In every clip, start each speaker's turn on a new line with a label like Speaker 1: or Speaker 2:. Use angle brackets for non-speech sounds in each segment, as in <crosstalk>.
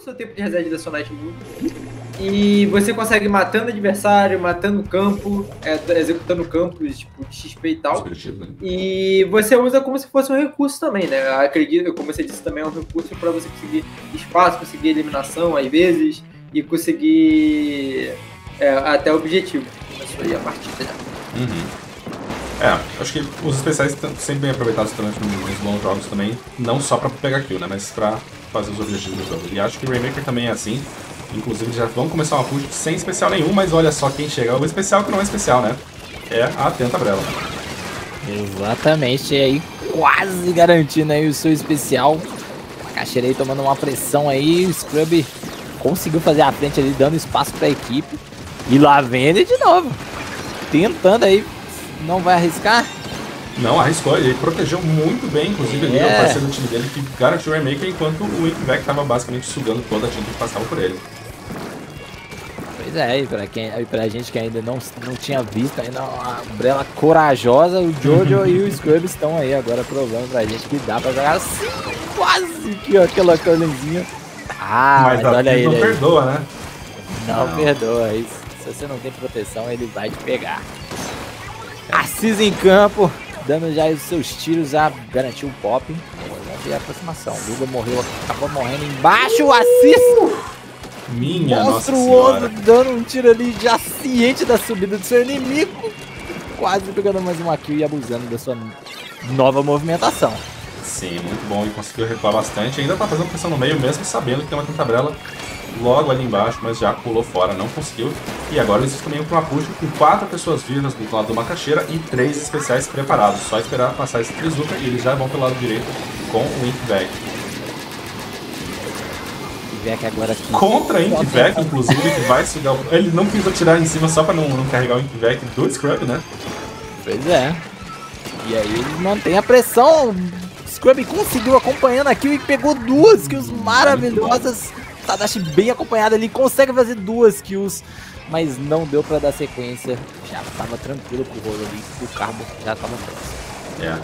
Speaker 1: o seu tempo de reset da sua Night Moon. E você consegue matando adversário, matando campo, é, executando campos tipo, de XP e tal.
Speaker 2: Né?
Speaker 1: E você usa como se fosse um recurso também, né? Acredito, como você disse, também é um recurso para você conseguir espaço, conseguir eliminação às vezes e conseguir é, até o objetivo da sua partida. Né?
Speaker 2: Uhum. É, acho que os especiais estão sempre bem aproveitados durante nos bons jogos também, não só pra pegar kill, né, mas pra fazer os objetivos do jogo. E acho que o Raymaker também é assim, inclusive já vão começar uma push sem especial nenhum, mas olha só quem chega, o especial que não é especial, né, é a Tenta Brela.
Speaker 3: Exatamente, e aí quase garantindo aí o seu especial. A Caixeira aí tomando uma pressão aí, o Scrub conseguiu fazer a frente ali, dando espaço pra equipe. E lá vem ele de novo, tentando aí não vai arriscar?
Speaker 2: Não, arriscou. Ele protegeu muito bem, inclusive, ali, é. o parceiro do time dele, que garantiu o Remaker, enquanto o Inkback estava basicamente sugando toda a tinta que passava por ele.
Speaker 3: Pois é, e pra, quem, e pra gente que ainda não, não tinha visto ainda a Umbrella corajosa, o Jojo e o Scrub estão aí agora provando pra gente que dá pra jogar assim, quase que aquela curlingzinha. Ah, mas, mas olha aí.
Speaker 2: não perdoa, né?
Speaker 3: Não, não. perdoa. Isso. Se você não tem proteção, ele vai te pegar. Assis em campo, dando já os seus tiros a garantir o pop. Ver a aproximação. O Guga morreu, acabou morrendo embaixo. O Assis
Speaker 2: minha
Speaker 3: monstruoso dando um tiro ali já ciente da subida do seu inimigo. Quase pegando mais uma kill e abusando da sua nova movimentação.
Speaker 2: Sim, muito bom. E conseguiu recuar bastante. Ainda tá fazendo pressão no meio, mesmo sabendo que tem uma tentabrela logo ali embaixo, mas já pulou fora, não conseguiu. E agora eles estão indo para uma push com quatro pessoas vivas do lado do Macaxeira e três especiais preparados. Só esperar passar esse Trizuka e eles já vão pelo lado direito com o Inkback.
Speaker 3: Inkback agora aqui.
Speaker 2: Contra Inkback, inclusive, que vai sugar. Ele não quis atirar em cima só para não, não carregar o Inkback do Scrub, né?
Speaker 3: Pois é. E aí ele mantém a pressão. Scrub conseguiu acompanhando aqui e pegou duas kills maravilhosas Tadashi bem acompanhado ali, consegue fazer duas kills, mas não deu pra dar sequência. Já tava tranquilo pro rolo ali, o Carbo já tava próximo.
Speaker 2: É.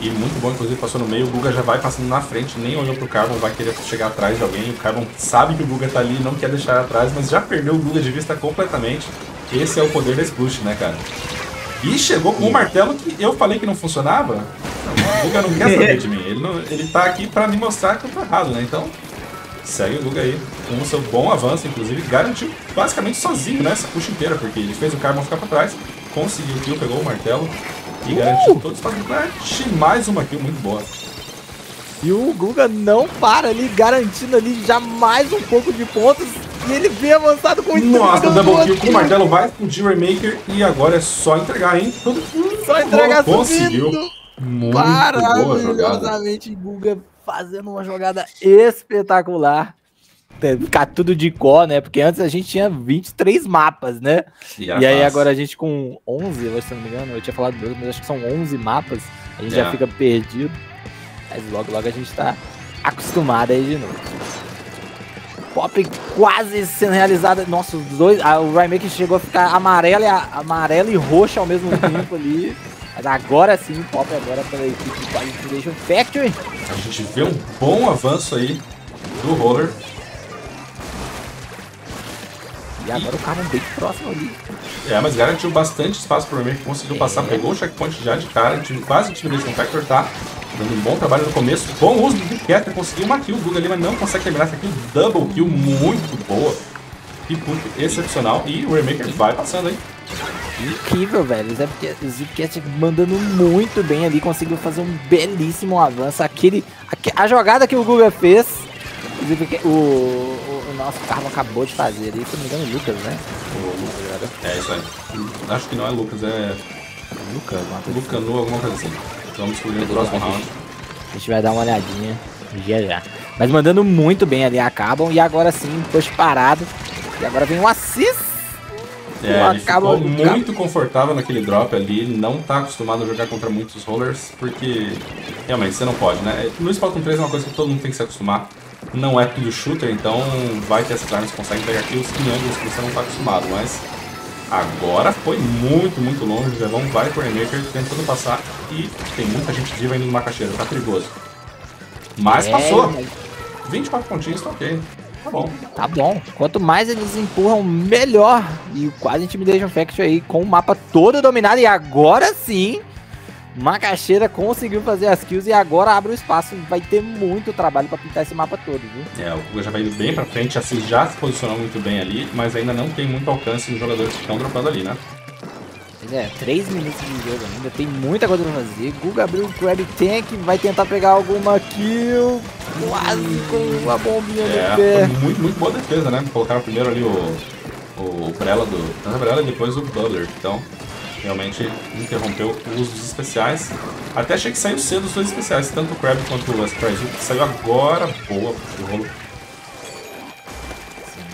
Speaker 2: E muito bom, inclusive, passou no meio, o Guga já vai passando na frente, nem olhou pro Carbon, vai querer chegar atrás de alguém. O Carbon sabe que o Guga tá ali, não quer deixar atrás, mas já perdeu o Guga de vista completamente. Esse é o poder da Spush, né, cara? E chegou com um martelo que eu falei que não funcionava. O Guga não quer saber de mim. Ele, não, ele tá aqui pra me mostrar que eu tô errado, né? Então, segue o Guga aí com o seu bom avanço, inclusive garantiu basicamente sozinho nessa né, puxa inteira, porque ele fez o Carbon ficar pra trás, conseguiu o kill, pegou o martelo e uh! garantiu todo o espaço do mais uma kill muito boa.
Speaker 3: E o Guga não para ali, garantindo ali já mais um pouco de pontos. E ele vem avançado com o
Speaker 2: Nossa, double kill com o martelo vai explodir o Remaker e agora é só entregar, hein? Tudo
Speaker 3: só entregar conseguiu.
Speaker 2: Muito boa jogada.
Speaker 3: Guga fazendo uma jogada espetacular. Ficar tudo de có, né? Porque antes a gente tinha 23 mapas, né? E, e aí agora a gente com 11, se não me engano, eu tinha falado dois, mas acho que são 11 mapas. A gente é. já fica perdido. Mas logo, logo a gente tá acostumado aí de novo. Pop quase sendo realizada. Nossa, os dois. A, o Raymaker chegou a ficar amarelo e, amarelo e roxo ao mesmo <laughs> tempo ali. Agora sim, Pop agora pela equipe de Qualification Factory.
Speaker 2: A gente vê um bom avanço aí do Roller.
Speaker 3: E agora o cara bem próximo ali.
Speaker 2: É, mas garantiu bastante espaço pro Remy, que conseguiu é. passar, pegou o checkpoint já de cara, quase Intimidation Factor tá dando um bom trabalho no começo. Bom uso do Big conseguiu uma kill, o Guga ali, mas não consegue terminar essa kill. Double kill muito boa. Que ponto excepcional. E o Remaker vai passando aí.
Speaker 3: Incrível, velho. O Zipcat mandando muito bem ali, conseguiu fazer um belíssimo avanço. Aquele, a jogada que o Guga fez, o, o, o nosso carro acabou de fazer ali, se não me engano, o Lucas, né?
Speaker 2: O Lucas, é isso aí. Acho que não é Lucas, é. Lucas, Lucas Nu, alguma coisa assim. Vamos descobrir no próximo round.
Speaker 3: A gente vai dar uma olhadinha já já. Mas mandando muito bem ali, acabam. E agora sim, push parado. E agora vem um assist
Speaker 2: é, ele ficou muito confortável naquele drop ali, ele não tá acostumado a jogar contra muitos rollers, porque realmente você não pode, né? No Splatoon 3 é uma coisa que todo mundo tem que se acostumar. Não é tudo shooter, então vai ter essas armas que conseguem pegar kills em ângulos que você não tá acostumado, mas agora foi muito, muito longe. O Devon vai por Maker tentando passar e tem muita gente viva indo no macaxeira, tá perigoso. Mas é, passou! 24 pontinhos, tá ok.
Speaker 3: Tá bom. Tá bom. Quanto mais eles empurram, melhor. E quase Intimidation Factory aí com o mapa todo dominado. E agora sim, Macaxeira conseguiu fazer as kills e agora abre o espaço. Vai ter muito trabalho para pintar esse mapa todo, viu?
Speaker 2: É, o Guga já vai indo bem pra frente, assim, já se posicionou muito bem ali, mas ainda não tem muito alcance nos jogadores que estão dropando ali, né?
Speaker 3: É, 3 minutos de jogo ainda, tem muita coisa pra fazer. Guga abriu o Crab Tank, vai tentar pegar alguma kill, quase com uma bombinha é,
Speaker 2: no pé. Muito, muito boa defesa, né? Colocaram primeiro ali o, o, o Brella do... Tanto a Brella e depois o Bubbler, então realmente interrompeu o uso dos especiais. Até achei que saiu cedo os dois especiais, tanto o Crab quanto o Surprise que saiu agora. Boa, o rolo.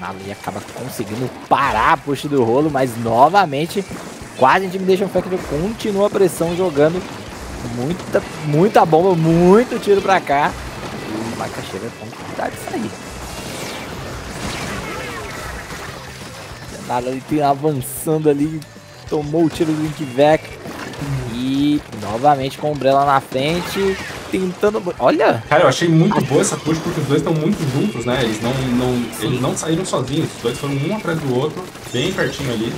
Speaker 3: Ali acaba conseguindo parar a push do rolo, mas novamente quase Intimidation Factor continua a pressão jogando muita, muita bomba, muito tiro pra cá. E o Macaxeira com dificuldade de sair. Nada ali avançando ali, tomou o tiro do Linkvec. E novamente com o Umbrella na frente, tentando. Olha!
Speaker 2: Cara, eu achei muito boa essa push porque os dois estão muito juntos, né? Eles não, não, eles não saíram sozinhos, os dois foram um atrás do outro, bem pertinho ali,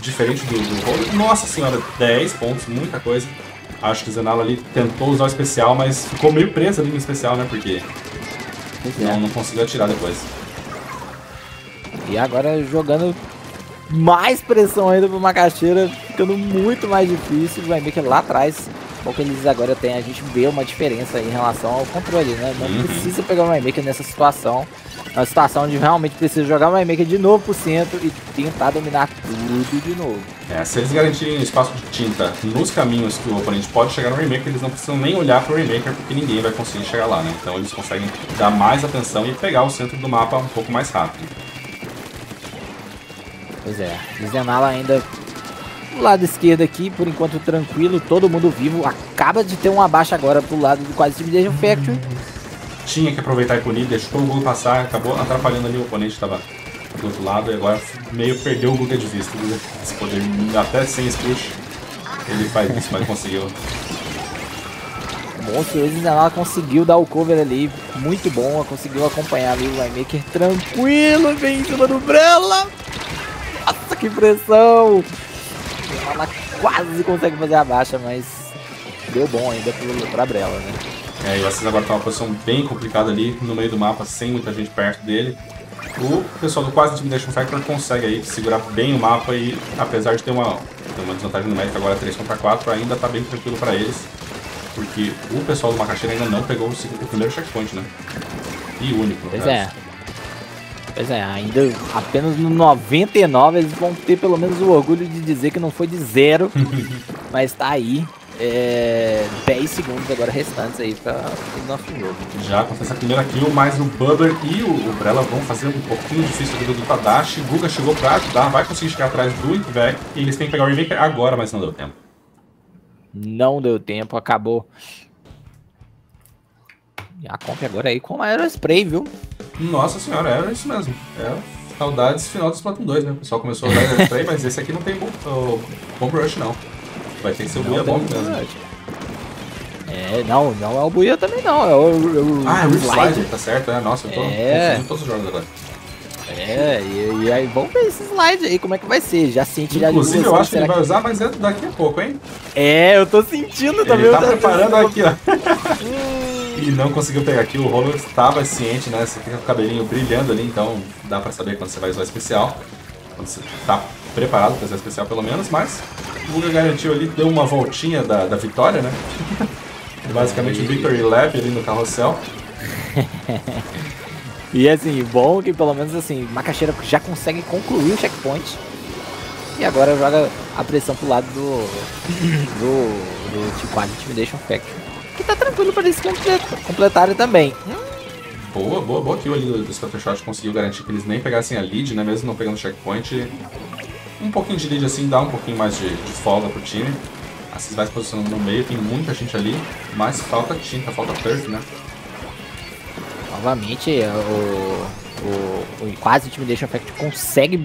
Speaker 2: diferente do, do rolo. Nossa senhora, 10 pontos, muita coisa. Acho que o Zenala ali tentou usar o especial, mas ficou meio preso ali no especial, né? Porque não, não conseguiu atirar depois.
Speaker 3: E agora jogando mais pressão ainda pro Macaxeira, ficando muito mais difícil. Vai ver que lá atrás, que eles agora têm, a gente vê uma diferença em relação ao controle, né? Não uhum. precisa pegar o Rainmaker nessa situação. Uma situação onde realmente precisa jogar o Rainmaker de novo pro centro e tentar dominar tudo de novo.
Speaker 2: É, se eles garantirem espaço de tinta nos caminhos que o oponente pode chegar no Rainmaker, eles não precisam nem olhar pro Rainmaker porque ninguém vai conseguir chegar lá, né? Então eles conseguem dar mais atenção e pegar o centro do mapa um pouco mais rápido.
Speaker 3: Pois é, Zenala ainda do lado esquerdo aqui, por enquanto tranquilo, todo mundo vivo. Acaba de ter uma baixa agora pro lado do quase Intimidation Factory.
Speaker 2: Tinha que aproveitar e punir, deixou o gol passar, acabou atrapalhando ali o oponente que tava do outro lado e agora meio perdeu o Guga de vista. Esse poder, até sem push, ele faz isso, mas conseguiu.
Speaker 3: Monstro, o Zenala conseguiu dar o cover ali, muito bom, conseguiu acompanhar ali o Winemaker tranquilo, vem em cima do Brella. Nossa, que pressão! Ela quase consegue fazer a baixa, mas deu bom ainda pra Brella, né?
Speaker 2: É, e vocês agora estão uma posição bem complicada ali, no meio do mapa, sem muita gente perto dele. O pessoal do quase Intimidation Factor consegue aí segurar bem o mapa e, apesar de ter uma, ter uma desvantagem numérica agora 3 contra 4, ainda está bem tranquilo para eles. Porque o pessoal do Macaxeira ainda não pegou o, o primeiro checkpoint, né? E único.
Speaker 3: Pois é. Pois é, ainda apenas no 99 eles vão ter pelo menos o orgulho de dizer que não foi de zero, <laughs> mas tá aí. É, 10 segundos agora restantes aí pra o nosso jogo.
Speaker 2: Já acontece a primeira kill, mas o Bubber e o, o Brella vão fazer um pouquinho difícil a vida do Tadashi. Guga chegou pra ajudar, vai conseguir chegar atrás do Inkvek e eles têm que pegar o Remaker agora, mas não deu tempo.
Speaker 3: Não deu tempo, acabou. A comp agora aí com Aerospray, viu?
Speaker 2: Nossa senhora, era isso mesmo. É saudades final do Splatoon 2, né? O pessoal começou a usar Aerospray, mas esse aqui não tem bom, bom Rush, não. Vai ter que ser o Buia Bomb mesmo.
Speaker 3: É, não, não é o Buia também não, é o, é
Speaker 2: o Ah, é o Slider, tá certo, é, nossa, eu tô
Speaker 3: é.
Speaker 2: todos os jogos agora.
Speaker 3: É, e, e, aí vamos ver esse slide aí, como é que vai ser. Já senti
Speaker 2: já Inclusive, eu acho que ele vai usar, mas é daqui a pouco, hein?
Speaker 3: É, eu tô sentindo também.
Speaker 2: Ele tá preparando aqui, ó. <laughs> e não conseguiu pegar aqui. O Rolo estava ciente, né? Você fica com o cabelinho brilhando ali, então dá pra saber quando você vai usar especial. Quando você tá preparado pra usar especial, pelo menos. Mas o Guga garantiu ali, deu uma voltinha da, da vitória, né? <laughs> Basicamente o Victory Lap ali no carrossel. <laughs>
Speaker 3: e assim, bom que pelo menos assim, Macaxeira já consegue concluir o checkpoint. E agora joga a pressão pro lado do. do. do tipo Intimidation Factory que tá tranquilo para eles completarem também.
Speaker 2: Boa, boa, boa kill ali do, do Scattershot conseguiu garantir que eles nem pegassem a lead, né? Mesmo não pegando checkpoint. Um pouquinho de lead assim dá um pouquinho mais de, de folga pro time. Assis vai se posicionando no meio, tem muita gente ali, mas falta tinta, falta turf, né?
Speaker 3: Novamente, o, o, o quase Intimidation Effect consegue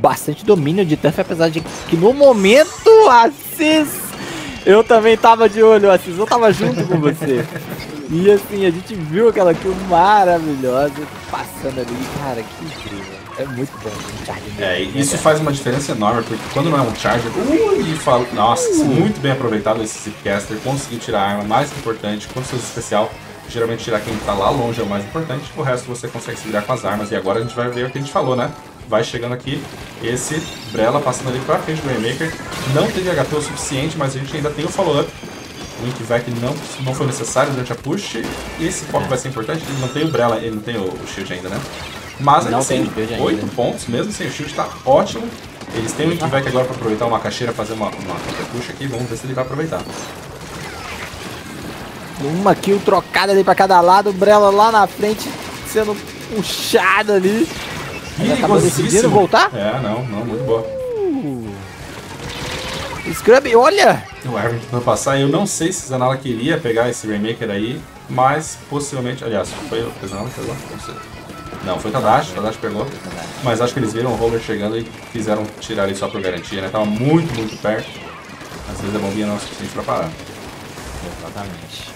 Speaker 3: bastante domínio de turf, apesar de que no momento Assis eu também tava de olho, Assis. Eu tava junto com você. E assim, a gente viu aquela kill maravilhosa passando ali. Cara, que incrível. É muito bom um Charger.
Speaker 2: É, isso né, faz uma diferença enorme, porque quando não é um Charger, ui, fala, nossa, uh. muito bem aproveitado esse Zipcaster, conseguiu tirar a arma mais importante, com seu especial, geralmente tirar quem tá lá longe é o mais importante, o resto você consegue se virar com as armas, e agora a gente vai ver o que a gente falou, né? Vai chegando aqui, esse Brella passando ali pra frente do Rainmaker, não teve HP o suficiente, mas a gente ainda tem o follow-up, o Inkvac não, não foi necessário durante a push, e esse foco vai ser importante, ele não tem o Brella, ele não tem o, o shield ainda, né? Mas ainda assim, 8 pontos, mesmo sem o shield, tá ótimo. Eles têm o Inkvac agora pra aproveitar uma caixeira, fazer uma, uma push aqui, vamos ver se ele vai aproveitar.
Speaker 3: Uma kill trocada ali pra cada lado, o Brella lá na frente sendo puxado ali. Ele acabou decidindo voltar?
Speaker 2: É, não, não, muito boa. Uh.
Speaker 3: Scrub, olha!
Speaker 2: O Arvin tentou passar, eu não sei se Zanala queria pegar esse Rainmaker aí, mas possivelmente, aliás, foi o Zanala que pegou, não sei. Não, foi Tadashi, Tadashi pegou. Mas acho que eles viram o roller chegando e quiseram tirar ele só por garantia, né? Tava muito, muito perto. Às vezes a bombinha não é o suficiente pra parar.
Speaker 3: Exatamente.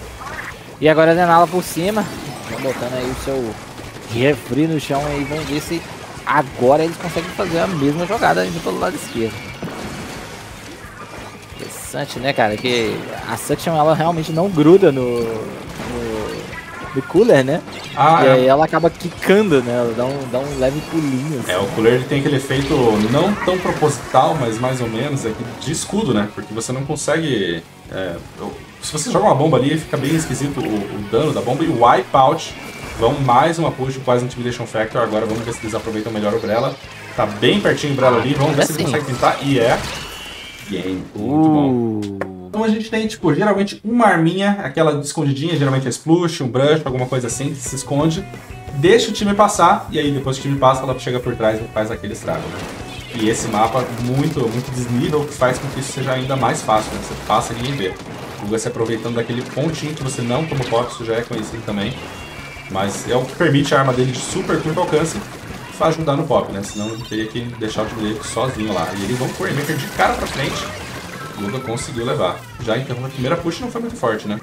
Speaker 3: E agora a Denala por cima. Vão botando aí o seu refri no chão aí. Vamos ver se agora eles conseguem fazer a mesma jogada indo pelo lado esquerdo. Interessante, né, cara? Que a Suction ela realmente não gruda no, do cooler, né? Ah, e é. aí ela acaba quicando, né? Ela dá um, dá um leve pulinho.
Speaker 2: Assim. É, o cooler tem aquele efeito não tão proposital, mas mais ou menos, é de escudo, né? Porque você não consegue. É, se você joga uma bomba ali, fica bem esquisito o, o dano da bomba e o wipeout. Vão mais uma push quase Intimidation Factor. Agora vamos ver se eles aproveitam melhor o Brella. Tá bem pertinho o Brella ali. Vamos ver é se ele consegue pintar. E é. Game. Muito uh. bom. Então a gente tem, tipo, geralmente uma arminha, aquela escondidinha, geralmente é splush, um brush, alguma coisa assim, que se esconde. Deixa o time passar, e aí depois que o time passa, ela chega por trás e faz aquele estrago, né? E esse mapa muito, muito desnível, que faz com que isso seja ainda mais fácil, né? Você passa e ninguém vê. O Guga se aproveitando daquele pontinho que você não toma pop, isso já é conhecido também. Mas é o que permite a arma dele de super curto alcance ajudar no pop, né? Senão ele teria que deixar o time dele sozinho lá. E eles vão com o Rainmaker de cara pra frente Luga conseguiu levar. Já então a primeira push não foi muito forte, né?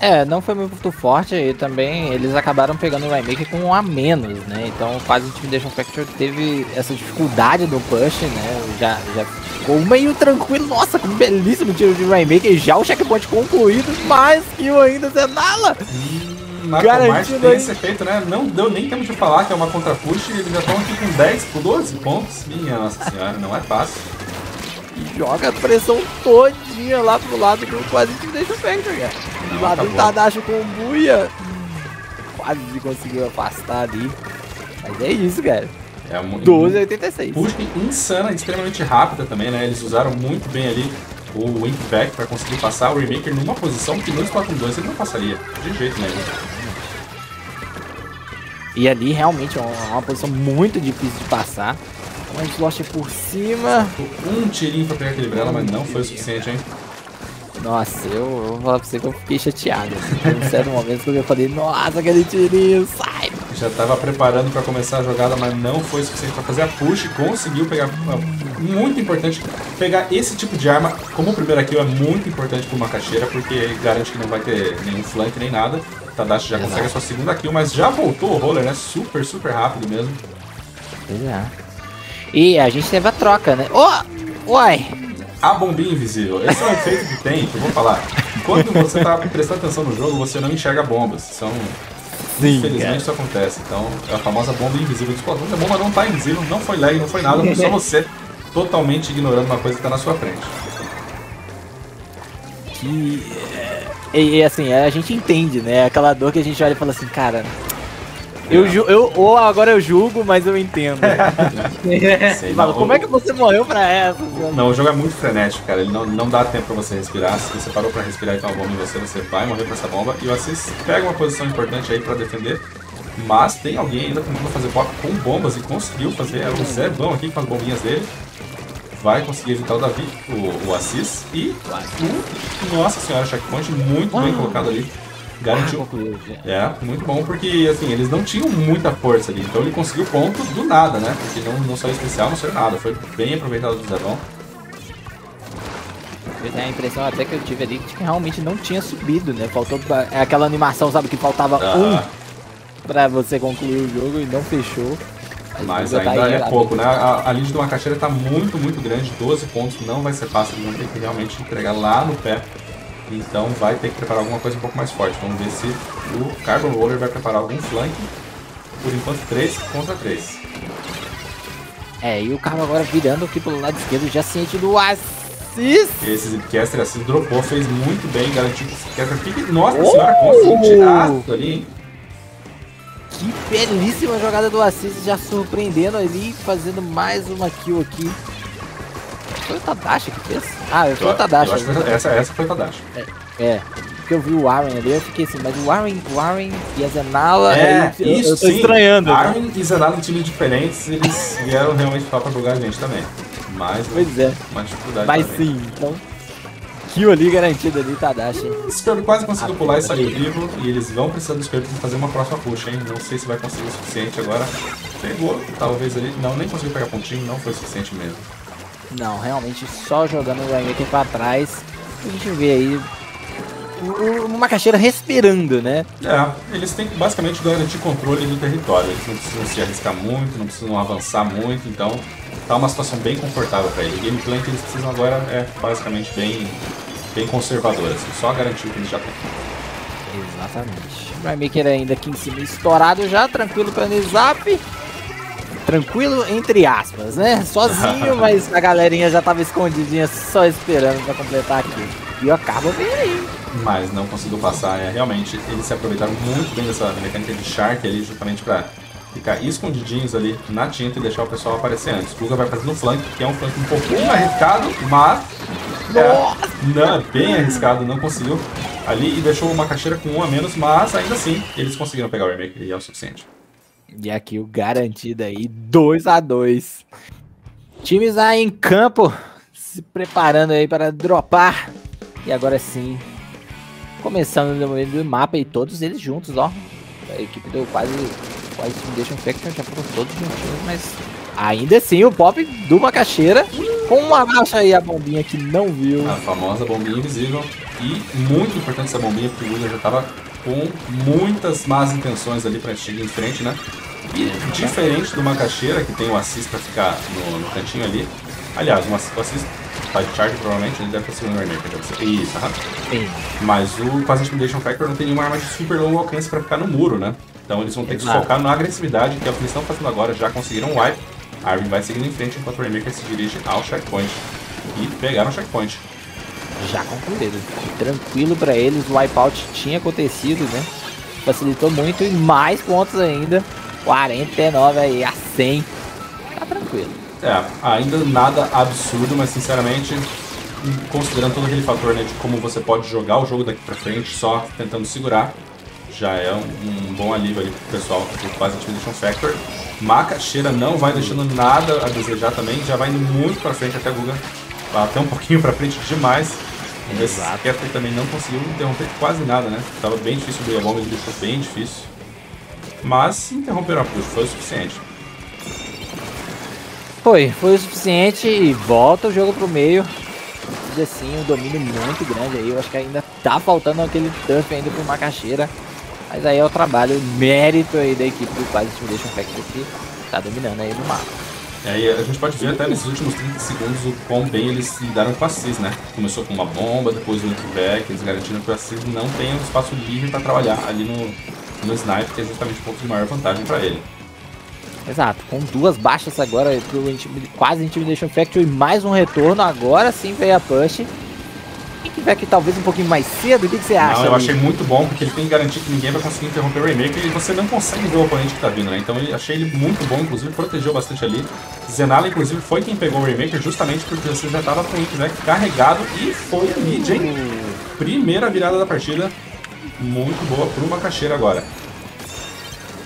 Speaker 3: É, não foi muito forte e também eles acabaram pegando o Rainmaker com um a menos, né? Então quase Intimidation Factor teve essa dificuldade do push, né? Já, já ficou meio tranquilo. Nossa, que belíssimo tiro de Rainmaker. Já o checkpoint concluído, mais kill ainda, Zenala!
Speaker 2: Hum, Garantido tem esse efeito, né? Não deu nem tempo de falar que é uma contra-push e eles já estão aqui com 10 por 12 pontos. Minha nossa senhora, não é fácil
Speaker 3: joga a pressão todinha lá pro lado que quase te deixa o Factor, cara. Do lado do Tadashi com buia. Quase conseguiu afastar ali. Mas é isso, cara. É muito, 12,86.
Speaker 2: Push insana, extremamente rápida também, né? Eles usaram muito bem ali o Inkback para conseguir passar o Remaker numa posição que no Splatoon 2 ele não passaria. De jeito nenhum.
Speaker 3: E ali realmente é uma, uma posição muito difícil de passar. Um slot por cima.
Speaker 2: Um tirinho pra pegar aquele Brella, mas não foi o suficiente, hein?
Speaker 3: Nossa, eu, eu vou falar pra você que eu fiquei chateado. Em certo momento que eu falei, nossa, aquele tirinho, sai!
Speaker 2: Já tava preparando pra começar a jogada, mas não foi suficiente pra fazer a push. Conseguiu pegar. Muito importante pegar esse tipo de arma. Como o primeiro kill é muito importante pra uma caixeira, porque garante que não vai ter nenhum flank nem nada. Tadashi já Exato. consegue a sua segunda kill, mas já voltou o roller, né? Super, super rápido mesmo.
Speaker 3: Pois é. E a gente teve a troca, né? Oh! Uai!
Speaker 2: A bombinha invisível. Esse é um efeito que tem, que eu vou falar. Quando você tá prestando atenção no jogo, você não enxerga bombas. São. Sim, Infelizmente cara. isso acontece. Então, é a famosa bomba invisível do Splatoon. A bomba não tá invisível, não foi lag, não foi nada, foi só <laughs> você totalmente ignorando uma coisa que tá na sua frente.
Speaker 3: Que. É, e, e assim, a gente entende, né? Aquela dor que a gente olha e fala assim, cara, eu, eu, ou agora eu julgo, mas eu entendo. <laughs> Sei, não, como é que você morreu pra essa?
Speaker 2: Não, o jogo é muito frenético, cara. Ele não, não dá tempo pra você respirar. Se você parou pra respirar e tem uma bomba em você, você vai morrer pra essa bomba. E o Assis pega uma posição importante aí pra defender. Mas tem alguém ainda tentando fazer pop com bombas e conseguiu fazer. É o Zé Bão aqui com as bombinhas dele. Vai conseguir evitar o Davi, o, o Assis. E o, nossa senhora, checkpoint muito bem colocado ali garantiu. É, muito bom, porque assim, eles não tinham muita força ali, então ele conseguiu pontos do nada, né? Porque não, não saiu especial, não saiu nada, foi bem aproveitado do Zevão.
Speaker 3: A impressão até que eu tive ali que realmente não tinha subido, né? Faltou aquela animação, sabe, que faltava ah. um pra você concluir o jogo e não fechou.
Speaker 2: Mas ainda tá é pouco, né? A, a lead do Macaxeira tá muito, muito grande, 12 pontos, não vai ser fácil, vão ter que realmente entregar lá no pé. Então vai ter que preparar alguma coisa um pouco mais forte. Vamos ver se o Carbon Roller vai preparar algum flank. Por enquanto, 3 contra 3.
Speaker 3: É, e o carro agora virando aqui pelo lado esquerdo, já ciente do Assis.
Speaker 2: Esse Zipcaster Assis dropou, fez muito bem, garantiu que o Zipcaster fique. Nossa oh! senhora, conseguiu tirar ali, hein?
Speaker 3: Que belíssima jogada do Assis, já surpreendendo ali, fazendo mais uma kill aqui. Foi o Tadashi que fez? Ah, foi o Tadashi.
Speaker 2: essa, essa foi o Tadashi.
Speaker 3: É, é, porque eu vi o Warren ali, eu fiquei assim, mas o Warren, Warren e a Zenala,
Speaker 2: é,
Speaker 3: eu,
Speaker 2: isso,
Speaker 3: eu tô
Speaker 2: sim.
Speaker 3: estranhando.
Speaker 2: Warren né? e Zenala em times diferentes, eles vieram realmente falar pra jogar a gente também. Mas,
Speaker 3: pois é.
Speaker 2: uma dificuldade
Speaker 3: Mas
Speaker 2: também.
Speaker 3: sim, então kill ali garantido ali, Tadashi.
Speaker 2: O Scrub quase conseguiu pular e sair vivo. E eles vão precisar do Scrub para fazer uma próxima push, hein? Não sei se vai conseguir o suficiente agora. Pegou, talvez ali. Não, nem conseguiu pegar pontinho, não foi o suficiente mesmo.
Speaker 3: Não, realmente só jogando o Rainmaker para trás. A gente vê aí uma caixeira respirando, né?
Speaker 2: É, eles têm que basicamente garantir controle do território. Eles não precisam se arriscar muito, não precisam avançar muito, então tá uma situação bem confortável para eles. O gameplay que eles precisam agora é basicamente bem, bem conservador, assim, só garantir o que eles já têm.
Speaker 3: Exatamente. O Rainmaker ainda aqui em cima estourado já, tranquilo para Nizap. Tranquilo entre aspas, né? Sozinho, <laughs> mas a galerinha já tava escondidinha só esperando para completar aqui. E o Carbo vem aí.
Speaker 2: Mas não conseguiu passar, é, realmente eles se aproveitaram muito bem dessa mecânica de Shark ali, justamente para ficar escondidinhos ali na tinta e deixar o pessoal aparecer antes. O Guga vai fazendo o flank, que é um flank um pouquinho arriscado, mas é, não, é bem arriscado, não conseguiu ali e deixou uma caixeira com um a menos, mas ainda assim eles conseguiram pegar o remake e é o suficiente.
Speaker 3: E aqui o garantido aí, 2 a 2 Times aí em campo, se preparando aí para dropar. E agora sim, começando no meio do mapa e todos eles juntos, ó. A equipe do quase quase Intimidation Factor já foram todos juntinhos, mas ainda assim o pop do Macaxeira com uma baixa aí a bombinha que não viu.
Speaker 2: A famosa bombinha invisível. E muito importante essa bombinha porque o William já tava com muitas más intenções ali para chegar em frente, né? E diferente do Macaxeira, que tem o assist para ficar no, no, cantinho ali. Aliás, o assist tá de charge provavelmente, ele deve estar segurando o Armaker, deve ser. Isso, aham. Sim. Mas o Quasi Intimidation Factor não tem nenhuma arma de super longo alcance para ficar no muro, né? Então eles vão ter que Exato. focar na agressividade, que é o que eles estão fazendo agora. Já conseguiram um wipe. Arvin vai seguindo em frente enquanto o Rainmaker se dirige ao checkpoint. E pegaram o checkpoint.
Speaker 3: Já concluído. Tranquilo para eles, o wipeout tinha acontecido, né? Facilitou muito e mais pontos ainda. 49 aí a 100. Tá tranquilo.
Speaker 2: É, ainda nada absurdo, mas sinceramente, considerando todo aquele fator né, de como você pode jogar o jogo daqui pra frente, só tentando segurar, já é um, um bom alívio ali pro pessoal que faz Intimidation Factor. Macaxeira não vai deixando nada a desejar também, já vai indo muito pra frente até Guga, até um pouquinho pra frente demais. Exato. Esse também não conseguiu interromper quase nada, né? Tava bem difícil o bomba, ele deixou bem difícil. Mas interromperam a push, foi o suficiente.
Speaker 3: Foi, foi o suficiente e volta o jogo pro meio. Assim, um domínio muito grande aí. Eu acho que ainda tá faltando aquele turf ainda pro Macaxeira. Mas aí é o trabalho, o mérito aí da equipe do Quase Intimidation Factor que tá dominando aí no mapa.
Speaker 2: É, e a gente pode ver até nesses últimos 30 segundos o quão bem eles lidaram com a Assis, né? Começou com uma bomba, depois o back, eles garantiram que o Assis não tenha um espaço livre para trabalhar ali no, no snipe, que é justamente o ponto de maior vantagem para ele.
Speaker 3: Exato, com duas baixas agora quase Intimidation Factory, mais um retorno, agora sim veio a push tiver aqui talvez um pouquinho mais cedo, o que, que você acha?
Speaker 2: Não, eu achei muito bom, porque ele tem que garantir que ninguém vai conseguir interromper o Rainmaker e você não consegue ver o oponente que tá vindo, né? Então eu achei ele muito bom, inclusive protegeu bastante ali. Zenala, inclusive, foi quem pegou o Rainmaker justamente porque você já tava com o Inkback carregado e foi o mid, hein? Primeira virada da partida, muito boa pro Macaxeira agora.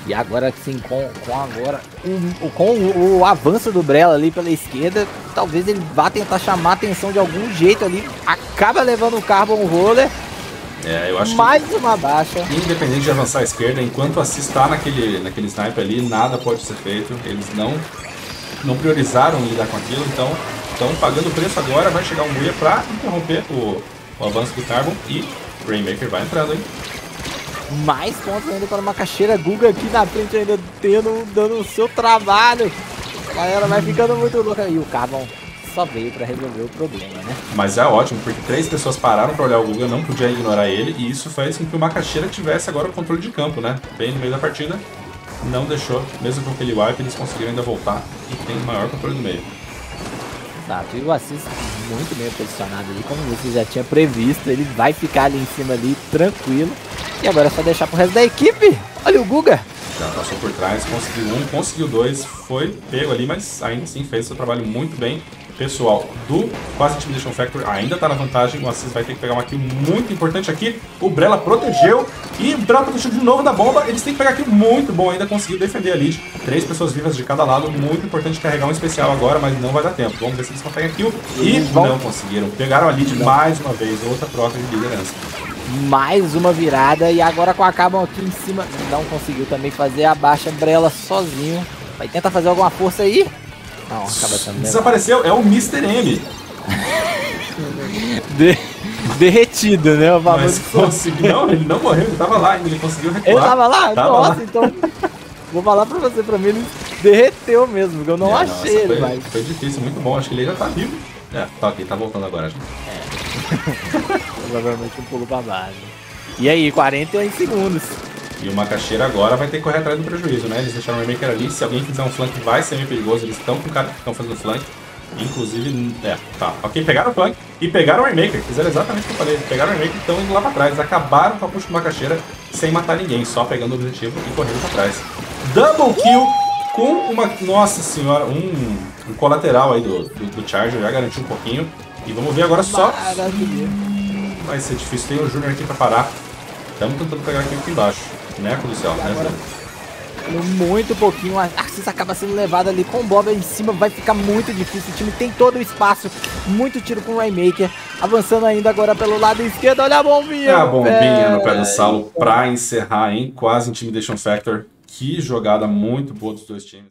Speaker 3: E agora sim, com, com agora um, com o, o, avanço do Brella ali pela esquerda, talvez ele vá tentar chamar a atenção de algum jeito ali. Acaba levando o Carbon Roller.
Speaker 2: É, eu acho
Speaker 3: Mais que, uma baixa.
Speaker 2: Independente de avançar à esquerda, enquanto assistar naquele, naquele sniper ali, nada pode ser feito. Eles não, não priorizaram lidar com aquilo, então estão pagando o preço agora. Vai chegar o Muia pra interromper o, o avanço do Carbon e Rainmaker vai entrando, hein?
Speaker 3: Mais pontos ainda para uma caixeira Guga aqui na frente ainda tendo, dando o seu trabalho. A galera vai ficando muito louca. E o Carbon só veio para resolver o problema, né?
Speaker 2: Mas é ótimo, porque três pessoas pararam para olhar o Guga, não podia ignorar ele, e isso fez com que o Macaxeira tivesse agora o controle de campo, né? Bem no meio da partida, não deixou, mesmo com aquele wipe, eles conseguiram ainda voltar e tem maior controle no meio.
Speaker 3: Exato, e o Assis muito bem posicionado ali, como você já tinha previsto, ele vai ficar ali em cima ali, tranquilo. E agora é só deixar pro resto da equipe. Olha o Guga.
Speaker 2: Já passou por trás, conseguiu um, conseguiu dois, foi pego ali, mas ainda assim fez seu trabalho muito bem pessoal do Quase Intimidation Factor ainda está na vantagem. O Assis vai ter que pegar uma kill muito importante aqui. O Brella protegeu e o Brella protegeu de novo da bomba. Eles têm que pegar aqui muito bom ainda. Conseguiu defender a lead. Três pessoas vivas de cada lado. Muito importante carregar um especial agora, mas não vai dar tempo. Vamos ver se eles conseguem a kill. E não conseguiram. Pegaram a lead mais uma vez. Outra troca de liderança.
Speaker 3: Mais uma virada e agora com a Cabam aqui em cima. Não conseguiu também fazer a baixa Brella sozinho. Vai tentar fazer alguma força aí.
Speaker 2: Não, acaba sendo Desapareceu, é o Mr. M. <laughs>
Speaker 3: De... Derretido, né? O
Speaker 2: Mas conseguiu. Não, ele não morreu, ele tava lá, ele conseguiu recuar.
Speaker 3: Ele tava lá? Tava Nossa, lá. então. Vou falar pra você, pra mim ele derreteu mesmo, porque eu não é, achei nossa, ele
Speaker 2: foi. Foi difícil, muito bom. Acho que ele ainda tá vivo. É, tá aqui, tá voltando agora já.
Speaker 3: É. <laughs> Provavelmente um pouco pra base. E aí, 41 segundos.
Speaker 2: E o Macaxeira agora vai ter que correr atrás do prejuízo, né? Eles deixaram o Remaker ali. Se alguém fizer um flank, vai ser meio perigoso. Eles estão com o cara que estão fazendo flank. Inclusive, é, tá. Ok, pegaram o flank e pegaram o Remaker. Fizeram exatamente o que eu falei. Pegaram o Remaker e estão indo lá pra trás. Acabaram com a push do Macaxeira sem matar ninguém, só pegando o objetivo e correndo pra trás. Double kill com uma. Nossa senhora, um, um colateral aí do, do, do Charger. Já garantiu um pouquinho. E vamos ver agora só. Vai ser difícil. Tem o Júnior aqui pra parar. Estamos tentando pegar aqui embaixo. Boneco do céu, né,
Speaker 3: muito pouquinho, a Arcis acaba sendo levado ali com o Bob em cima, vai ficar muito difícil, o time tem todo o espaço, muito tiro com o Rainmaker, avançando ainda agora pelo lado esquerdo, olha a bombinha! É
Speaker 2: a bombinha no pé do Saulo pra encerrar, hein, quase Intimidation Factor, que jogada muito boa dos dois times.